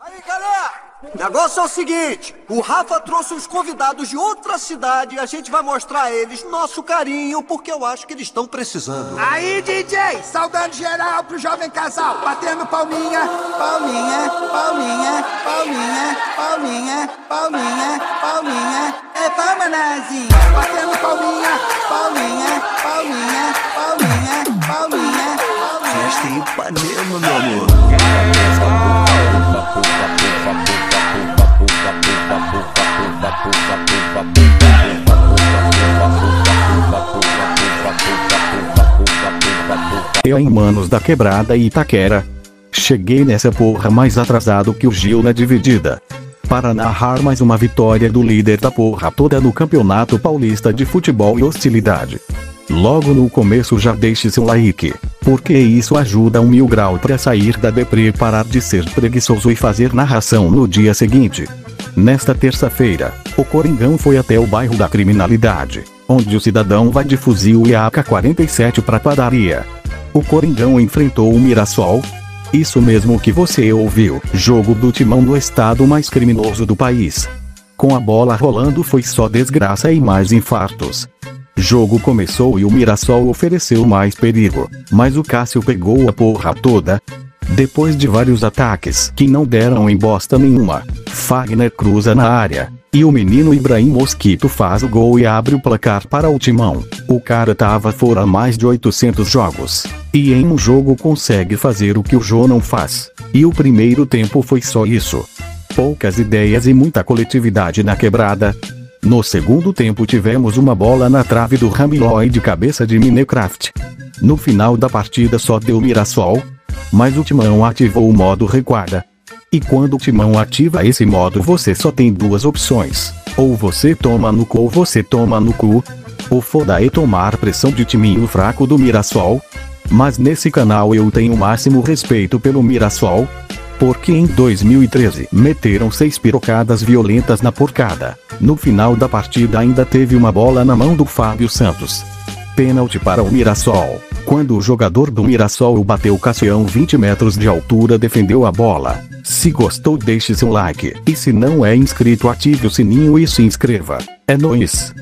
Aí, galera! O negócio é o seguinte: o Rafa trouxe uns convidados de outra cidade e a gente vai mostrar a eles nosso carinho porque eu acho que eles estão precisando. Aí, DJ, saudando geral pro jovem casal, batendo palminha, palminha, palminha, palminha, palminha, palminha, palminha. É palma, Nazinha, batendo palminha, meu amor. Eu em Manos da Quebrada e Itaquera. Cheguei nessa porra mais atrasado que o Gil na dividida. Para narrar mais uma vitória do líder da porra toda no Campeonato Paulista de Futebol e Hostilidade. Logo no começo já deixe seu like, porque isso ajuda um mil grau para sair da deprê parar de ser preguiçoso e fazer narração no dia seguinte. Nesta terça-feira, o Coringão foi até o bairro da criminalidade, onde o cidadão vai de fuzil e AK-47 pra padaria. O Coringão enfrentou o Mirassol. Isso mesmo que você ouviu, jogo do timão no estado mais criminoso do país. Com a bola rolando foi só desgraça e mais infartos. Jogo começou e o Mirassol ofereceu mais perigo, mas o Cássio pegou a porra toda. Depois de vários ataques que não deram em bosta nenhuma, Fagner cruza na área, e o menino Ibrahim Mosquito faz o gol e abre o placar para o timão. O cara tava fora mais de 800 jogos, e em um jogo consegue fazer o que o Jô não faz. E o primeiro tempo foi só isso. Poucas ideias e muita coletividade na quebrada, no segundo tempo tivemos uma bola na trave do Ramilói de cabeça de Minecraft. No final da partida só deu Mirassol, mas o Timão ativou o modo recuada. E quando o Timão ativa esse modo você só tem duas opções, ou você toma no cu ou você toma no cu. O foda é tomar pressão de timinho fraco do Mirassol. Mas nesse canal eu tenho o máximo respeito pelo Mirassol, porque em 2013 meteram seis pirocadas violentas na porcada. No final da partida ainda teve uma bola na mão do Fábio Santos. Pênalti para o Mirassol. Quando o jogador do Mirassol bateu Cassião 20 metros de altura defendeu a bola. Se gostou deixe seu like. E se não é inscrito ative o sininho e se inscreva. É nóis.